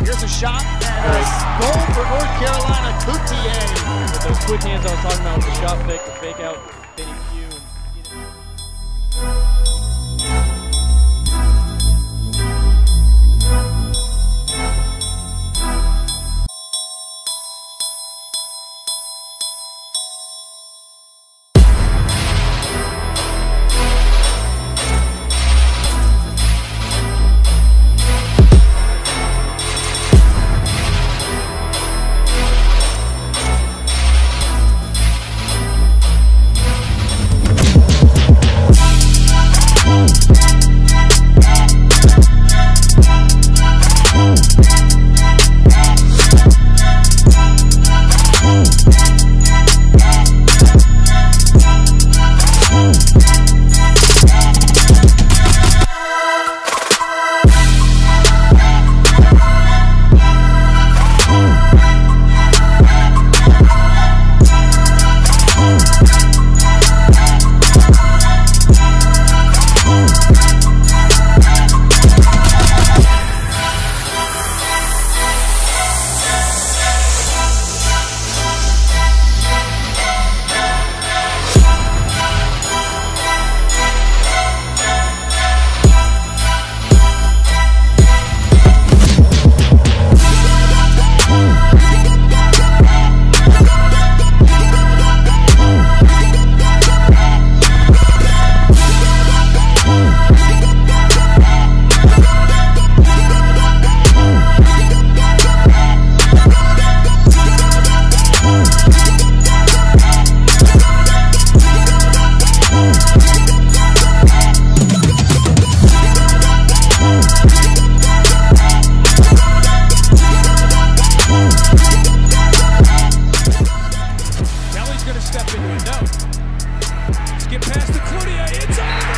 Here's a shot and a goal for North Carolina Cloutier. Those quick hands I was talking about, with the shot fake, the fake out. Skip past the Cloutier. It's over.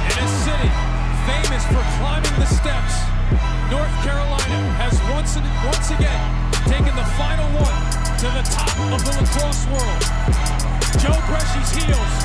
In a city famous for climbing the steps, North Carolina has once, once again taken the final one to the top of the lacrosse world. Joe Breschi's heels